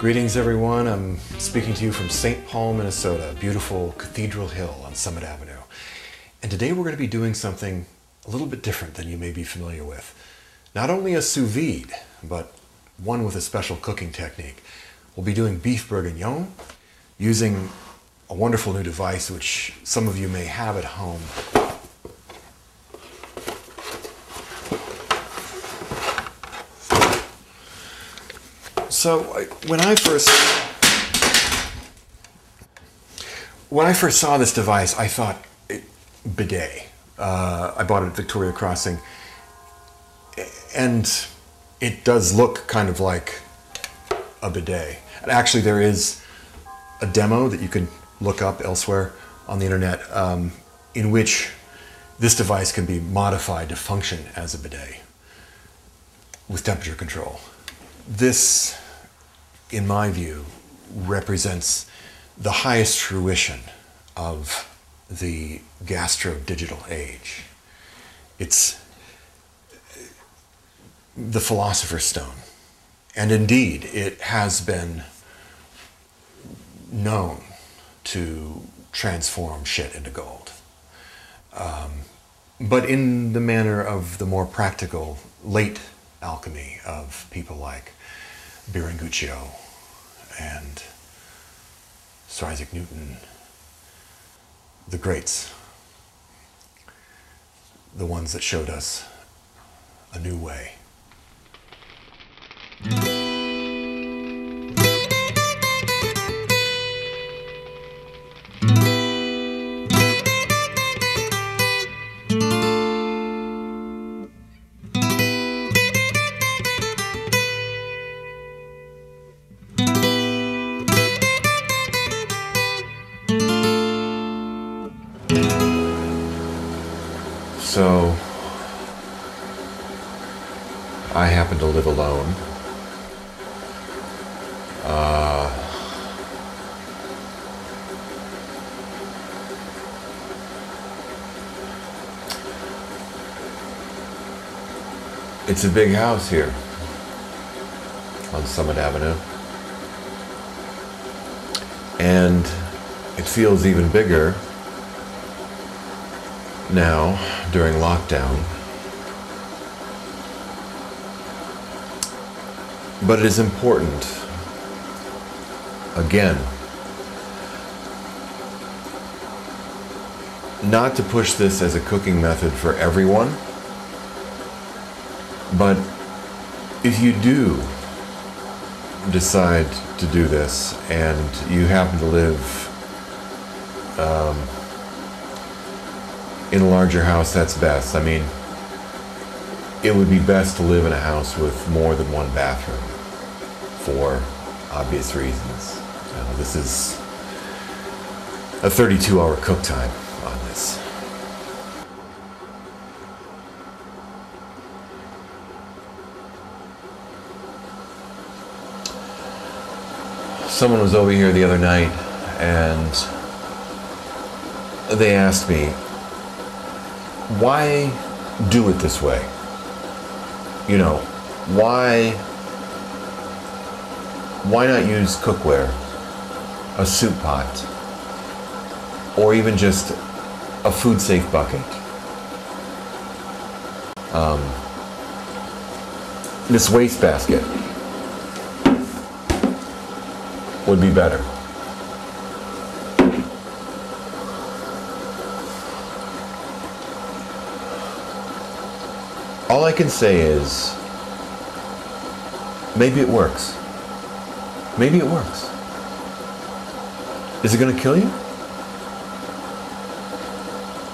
Greetings, everyone. I'm speaking to you from St. Paul, Minnesota, beautiful Cathedral Hill on Summit Avenue. And today we're going to be doing something a little bit different than you may be familiar with. Not only a sous vide, but one with a special cooking technique. We'll be doing beef bourguignon using a wonderful new device which some of you may have at home. So when I first when I first saw this device, I thought it, bidet. Uh, I bought it at Victoria Crossing, and it does look kind of like a bidet. And actually, there is a demo that you can look up elsewhere on the internet um, in which this device can be modified to function as a bidet with temperature control. This, in my view, represents the highest fruition of the gastro digital age. It's the philosopher's stone. And indeed, it has been known to transform shit into gold. Um, but in the manner of the more practical late alchemy of people like Biringuccio and Sir Isaac Newton, the greats, the ones that showed us a new way. It's a big house here on Summit Avenue. And it feels even bigger now during lockdown. But it is important, again, not to push this as a cooking method for everyone, but if you do decide to do this and you happen to live um, in a larger house, that's best. I mean, it would be best to live in a house with more than one bathroom for obvious reasons. This is a 32 hour cook time on this. Someone was over here the other night and they asked me, why do it this way? You know, why why not use cookware, a soup pot, or even just a food safe bucket? Um, this wastebasket would be better. All I can say is maybe it works. Maybe it works. Is it going to kill you?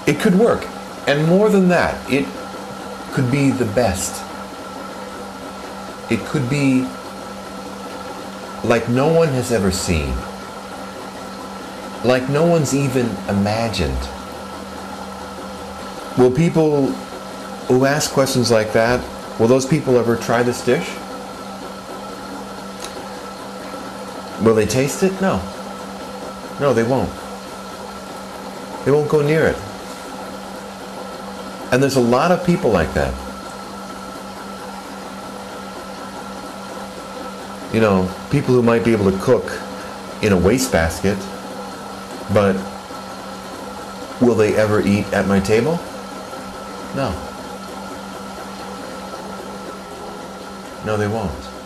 It could work. And more than that, it could be the best. It could be like no one has ever seen. Like no one's even imagined. Will people who ask questions like that, will those people ever try this dish? Will they taste it? No. No, they won't. They won't go near it. And there's a lot of people like that. You know, people who might be able to cook in a wastebasket, but will they ever eat at my table? No. No, they won't.